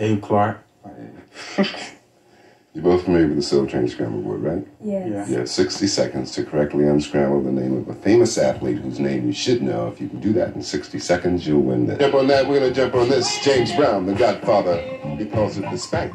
Hey, Clark. You're both familiar with the Soul Train Scramble Board, right? Yes. Yeah. You have 60 seconds to correctly unscramble the name of a famous athlete whose name you should know. If you can do that in 60 seconds, you'll win this. Jump on that. We're going to jump on this. James Brown, the godfather. He calls it the spank.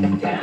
down.